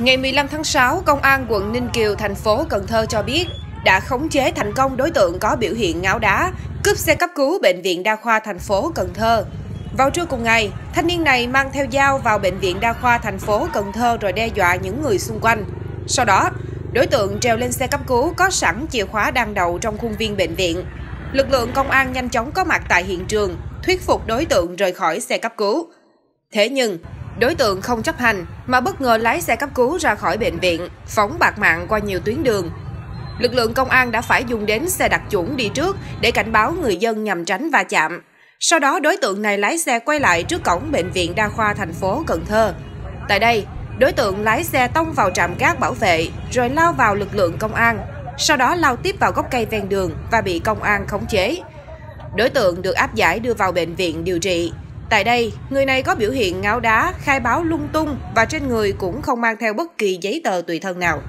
Ngày 15 tháng 6, Công an quận Ninh Kiều, thành phố Cần Thơ cho biết đã khống chế thành công đối tượng có biểu hiện ngáo đá, cướp xe cấp cứu Bệnh viện Đa khoa thành phố Cần Thơ. Vào trưa cùng ngày, thanh niên này mang theo dao vào Bệnh viện Đa khoa thành phố Cần Thơ rồi đe dọa những người xung quanh. Sau đó, đối tượng trèo lên xe cấp cứu có sẵn chìa khóa đang đậu trong khuôn viên bệnh viện. Lực lượng công an nhanh chóng có mặt tại hiện trường, thuyết phục đối tượng rời khỏi xe cấp cứu. Thế nhưng, Đối tượng không chấp hành mà bất ngờ lái xe cấp cứu ra khỏi bệnh viện, phóng bạc mạng qua nhiều tuyến đường. Lực lượng công an đã phải dùng đến xe đặc chủng đi trước để cảnh báo người dân nhằm tránh va chạm. Sau đó đối tượng này lái xe quay lại trước cổng bệnh viện đa khoa thành phố Cần Thơ. Tại đây, đối tượng lái xe tông vào trạm gác bảo vệ rồi lao vào lực lượng công an, sau đó lao tiếp vào gốc cây ven đường và bị công an khống chế. Đối tượng được áp giải đưa vào bệnh viện điều trị. Tại đây, người này có biểu hiện ngáo đá, khai báo lung tung và trên người cũng không mang theo bất kỳ giấy tờ tùy thân nào.